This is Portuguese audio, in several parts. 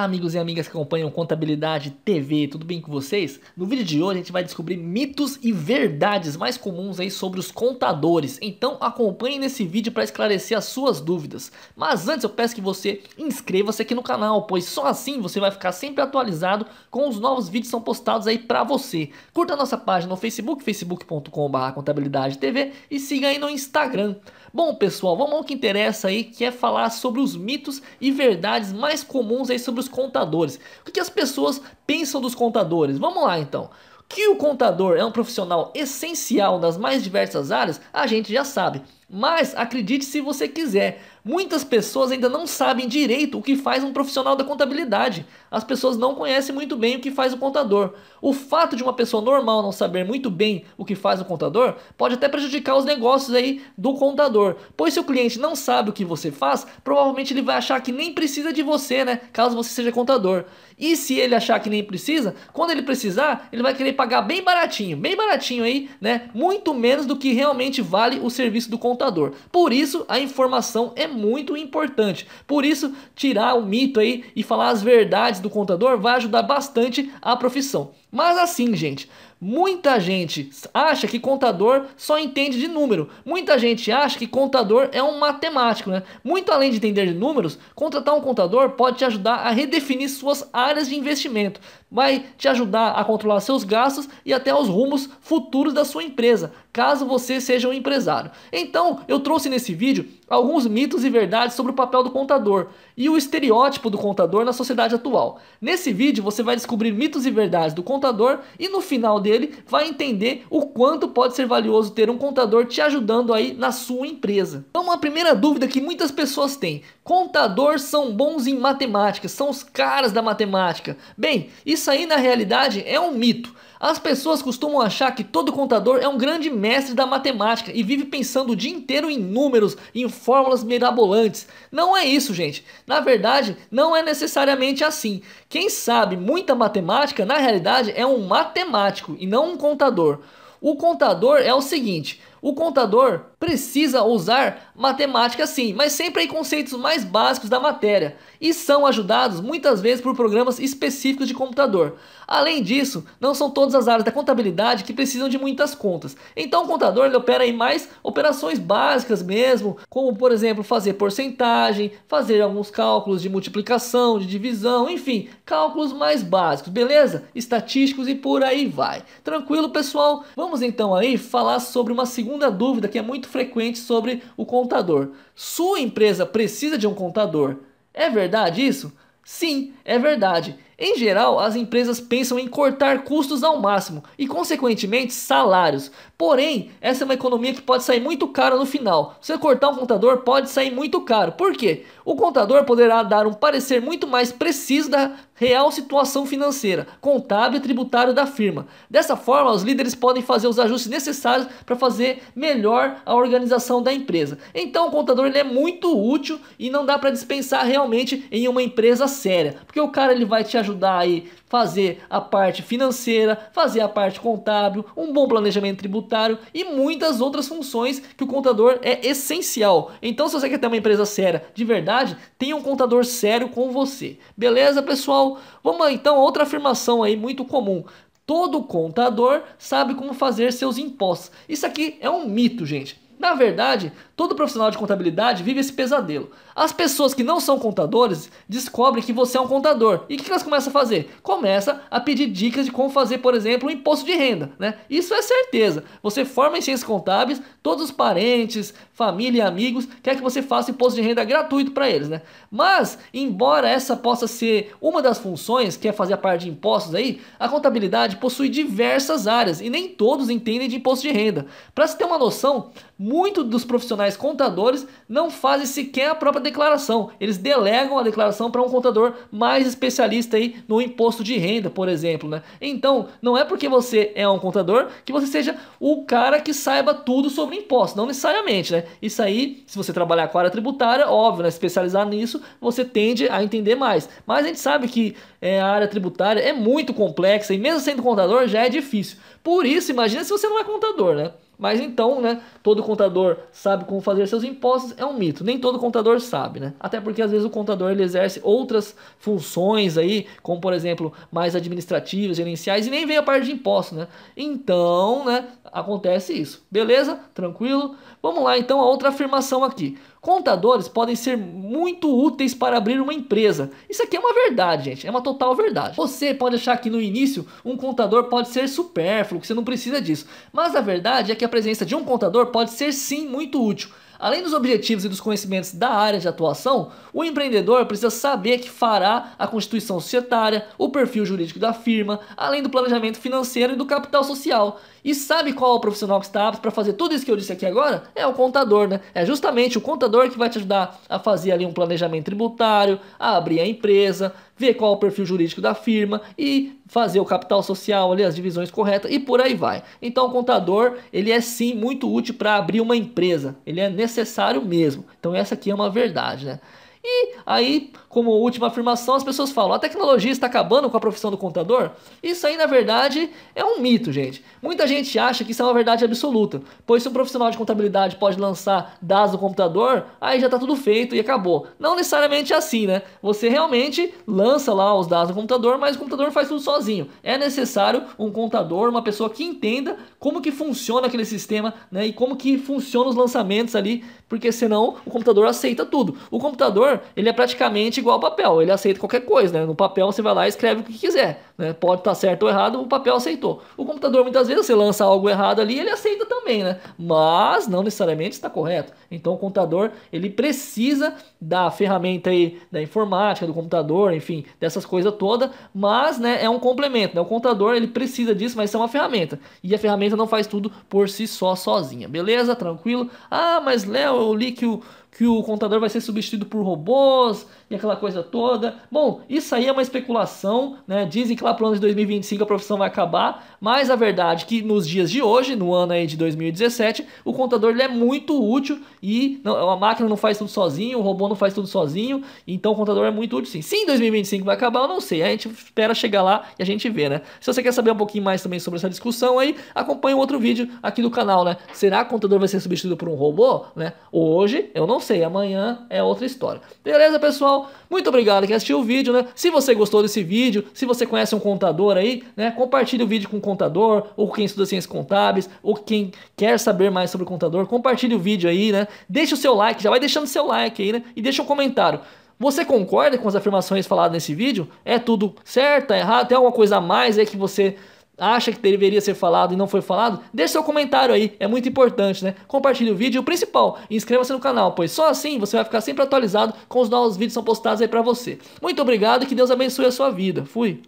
Olá, amigos e amigas que acompanham Contabilidade TV, tudo bem com vocês? No vídeo de hoje a gente vai descobrir mitos e verdades mais comuns aí sobre os contadores. Então acompanhe nesse vídeo para esclarecer as suas dúvidas. Mas antes eu peço que você inscreva-se aqui no canal, pois só assim você vai ficar sempre atualizado com os novos vídeos que são postados aí para você. Curta a nossa página no Facebook, facebook.com.br contabilidade TV e siga aí no Instagram. Bom pessoal, vamos ao que interessa aí, que é falar sobre os mitos e verdades mais comuns aí sobre os contadores. O que as pessoas pensam dos contadores? Vamos lá então. Que o contador é um profissional essencial nas mais diversas áreas, a gente já sabe. Mas acredite se você quiser, muitas pessoas ainda não sabem direito o que faz um profissional da contabilidade. As pessoas não conhecem muito bem o que faz o contador. O fato de uma pessoa normal não saber muito bem o que faz o contador pode até prejudicar os negócios aí do contador. Pois se o cliente não sabe o que você faz, provavelmente ele vai achar que nem precisa de você, né? Caso você seja contador. E se ele achar que nem precisa, quando ele precisar, ele vai querer pagar bem baratinho, bem baratinho aí, né? Muito menos do que realmente vale o serviço do contador contador. Por isso, a informação é muito importante. Por isso, tirar o mito aí e falar as verdades do contador vai ajudar bastante a profissão. Mas assim, gente, muita gente acha que contador só entende de número. Muita gente acha que contador é um matemático, né? Muito além de entender de números, contratar um contador pode te ajudar a redefinir suas áreas de investimento. Vai te ajudar a controlar seus gastos e até os rumos futuros da sua empresa, caso você seja um empresário. Então, eu trouxe nesse vídeo alguns mitos e verdades sobre o papel do contador e o estereótipo do contador na sociedade atual. Nesse vídeo você vai descobrir mitos e verdades do contador e no final vai entender o quanto pode ser valioso ter um contador te ajudando aí na sua empresa. Então uma primeira dúvida que muitas pessoas têm, contadores são bons em matemática, são os caras da matemática. Bem, isso aí na realidade é um mito. As pessoas costumam achar que todo contador é um grande mestre da matemática e vive pensando o dia inteiro em números, em fórmulas mirabolantes. Não é isso, gente. Na verdade, não é necessariamente assim. Quem sabe muita matemática, na realidade, é um matemático e não um contador. O contador é o seguinte: o contador precisa usar matemática sim, mas sempre em conceitos mais básicos da matéria e são ajudados muitas vezes por programas específicos de computador. Além disso, não são todas as áreas da contabilidade que precisam de muitas contas. Então o contador ele opera em mais operações básicas mesmo, como por exemplo fazer porcentagem, fazer alguns cálculos de multiplicação, de divisão, enfim, cálculos mais básicos, beleza? Estatísticos e por aí vai. Tranquilo, pessoal? Vamos então aí falar sobre uma segunda dúvida que é muito frequente sobre o contador. Sua empresa precisa de um contador? É verdade isso? Sim, é verdade. Em geral, as empresas pensam em cortar custos ao máximo e, consequentemente, salários. Porém, essa é uma economia que pode sair muito caro no final. Você cortar um contador, pode sair muito caro. Por quê? O contador poderá dar um parecer muito mais preciso da real situação financeira, contábil e tributário da firma. Dessa forma, os líderes podem fazer os ajustes necessários para fazer melhor a organização da empresa. Então, o contador ele é muito útil e não dá para dispensar realmente em uma empresa séria, porque o cara ele vai te ajudar aí fazer a parte financeira, fazer a parte contábil, um bom planejamento tributário e muitas outras funções que o contador é essencial. Então, se você quer ter uma empresa séria de verdade, tenha um contador sério com você. Beleza, pessoal? Vamos então outra afirmação aí muito comum. Todo contador sabe como fazer seus impostos. Isso aqui é um mito, gente. Na verdade, todo profissional de contabilidade vive esse pesadelo. As pessoas que não são contadores descobrem que você é um contador. E o que elas começam a fazer? Começa a pedir dicas de como fazer, por exemplo, o um imposto de renda. Né? Isso é certeza. Você forma em ciências contábeis, todos os parentes, família e amigos quer que você faça imposto de renda gratuito para eles. Né? Mas, embora essa possa ser uma das funções, que é fazer a parte de impostos aí, a contabilidade possui diversas áreas e nem todos entendem de imposto de renda. Para se ter uma noção, Muitos dos profissionais contadores não fazem sequer a própria declaração. Eles delegam a declaração para um contador mais especialista aí no imposto de renda, por exemplo, né? Então, não é porque você é um contador que você seja o cara que saiba tudo sobre impostos, não necessariamente, né? Isso aí, se você trabalhar com a área tributária, óbvio, né? especializar nisso, você tende a entender mais. Mas a gente sabe que é, a área tributária é muito complexa e mesmo sendo contador já é difícil. Por isso, imagina se você não é contador, né? Mas então, né, todo contador sabe como fazer seus impostos, é um mito. Nem todo contador sabe, né? Até porque às vezes o contador ele exerce outras funções aí, como por exemplo, mais administrativas, gerenciais e nem vem a parte de impostos, né? Então, né, acontece isso. Beleza? Tranquilo? Vamos lá então a outra afirmação aqui. Contadores podem ser muito úteis para abrir uma empresa. Isso aqui é uma verdade, gente. É uma total verdade. Você pode achar que no início um contador pode ser supérfluo, que você não precisa disso. Mas a verdade é que a presença de um contador pode ser sim muito útil. Além dos objetivos e dos conhecimentos da área de atuação, o empreendedor precisa saber que fará a constituição societária, o perfil jurídico da firma, além do planejamento financeiro e do capital social. E sabe qual é o profissional que está apto para fazer tudo isso que eu disse aqui agora? É o contador, né? É justamente o contador que vai te ajudar a fazer ali um planejamento tributário, a abrir a empresa, ver qual é o perfil jurídico da firma e fazer o capital social ali, as divisões corretas e por aí vai. Então o contador, ele é sim muito útil para abrir uma empresa. Ele é necessário mesmo. Então essa aqui é uma verdade, né? E aí, como última afirmação, as pessoas falam: a tecnologia está acabando com a profissão do contador? Isso aí, na verdade, é um mito, gente. Muita gente acha que isso é uma verdade absoluta, pois se um profissional de contabilidade pode lançar dados no computador, aí já está tudo feito e acabou. Não necessariamente é assim, né? Você realmente lança lá os dados no computador, mas o computador faz tudo sozinho. É necessário um contador, uma pessoa que entenda como que funciona aquele sistema, né? E como que funcionam os lançamentos ali, porque senão o computador aceita tudo. O computador ele é praticamente igual ao papel, ele aceita qualquer coisa, né? No papel você vai lá e escreve o que quiser, né? Pode estar certo ou errado, o papel aceitou. O computador, muitas vezes, você lança algo errado ali, ele aceita também, né? Mas não necessariamente está correto. Então o computador, ele precisa da ferramenta aí da informática, do computador, enfim, dessas coisas todas, mas, né, é um complemento, né? O computador, ele precisa disso, mas é uma ferramenta. E a ferramenta não faz tudo por si só, sozinha. Beleza? Tranquilo? Ah, mas Léo, eu li que o que o contador vai ser substituído por robôs e aquela coisa toda. Bom, isso aí é uma especulação, né? Dizem que lá para o ano de 2025 a profissão vai acabar, mas a verdade é que nos dias de hoje, no ano aí de 2017, o contador ele é muito útil e não, a máquina não faz tudo sozinho, o robô não faz tudo sozinho, então o contador é muito útil sim. Se em 2025 vai acabar, eu não sei, a gente espera chegar lá e a gente vê, né? Se você quer saber um pouquinho mais também sobre essa discussão aí, acompanhe um outro vídeo aqui do canal, né? Será que o contador vai ser substituído por um robô, né? Hoje, eu não sei, amanhã é outra história. Beleza, pessoal? Muito obrigado quem assistiu o vídeo, né? Se você gostou desse vídeo, se você conhece um contador aí, né? Compartilhe o vídeo com um contador, ou quem estuda ciências contábeis, ou quem quer saber mais sobre o contador, compartilhe o vídeo aí, né? Deixe o seu like, já vai deixando seu like aí, né? E deixa um comentário. Você concorda com as afirmações faladas nesse vídeo? É tudo certo, é errado? Tem alguma coisa a mais aí que você acha que deveria ser falado e não foi falado, deixe seu comentário aí, é muito importante, né? Compartilhe o vídeo e o principal, inscreva-se no canal, pois só assim você vai ficar sempre atualizado com os novos vídeos que são postados aí pra você. Muito obrigado e que Deus abençoe a sua vida. Fui!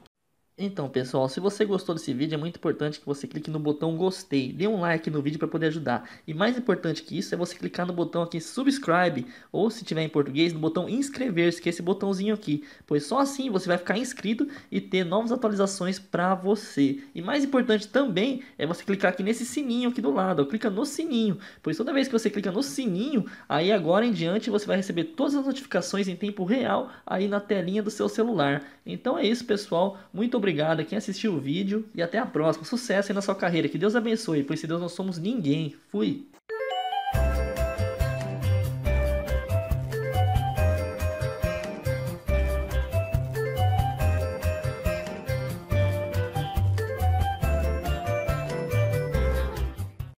Então, pessoal, se você gostou desse vídeo, é muito importante que você clique no botão gostei, dê um like no vídeo para poder ajudar. E mais importante que isso é você clicar no botão aqui subscribe, ou se tiver em português, no botão inscrever-se, que é esse botãozinho aqui, pois só assim você vai ficar inscrito e ter novas atualizações para você. E mais importante também é você clicar aqui nesse sininho aqui do lado, ó, clica no sininho, pois toda vez que você clica no sininho, aí agora em diante você vai receber todas as notificações em tempo real aí na telinha do seu celular. Então é isso, pessoal. Muito obrigado a quem assistiu o vídeo e até a próxima. Sucesso aí na sua carreira. Que Deus abençoe, pois se Deus não somos ninguém. Fui!